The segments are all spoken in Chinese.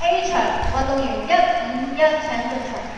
A 场运动员一五一上半场。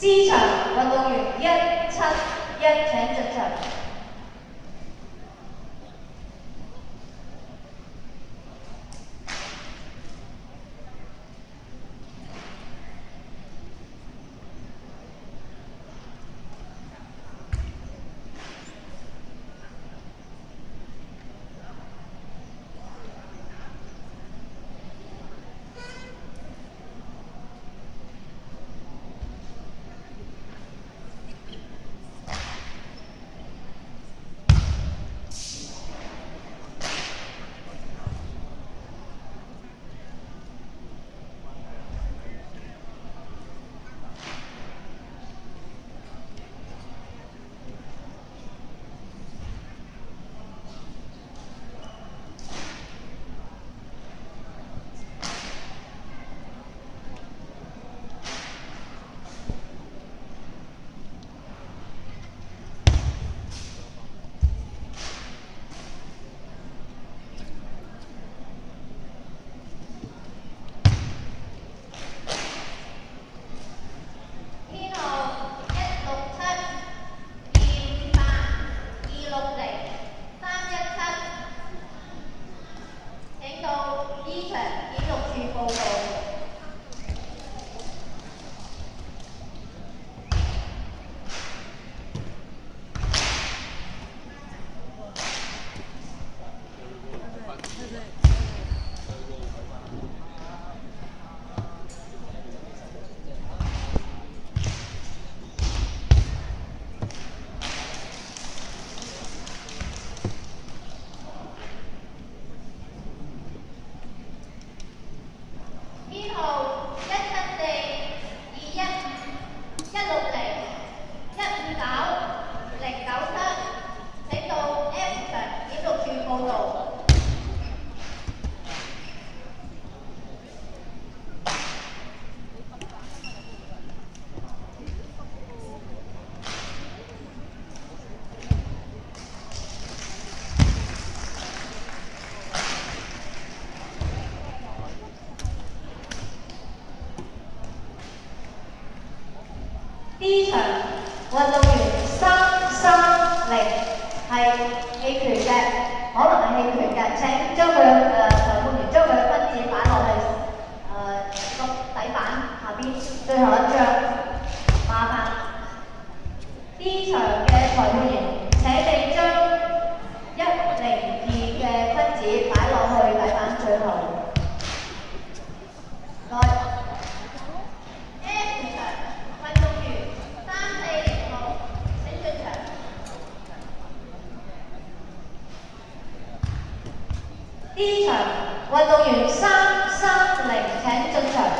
司长运动员一七一，请进场。B 场运动员三三零系弃权嘅，可能系弃权嘅，请将佢嘅裁判员将佢嘅分字摆落去诶，个底板下边，最后一张麻烦 B 场嘅裁判员。一场运动员三三零，请进场。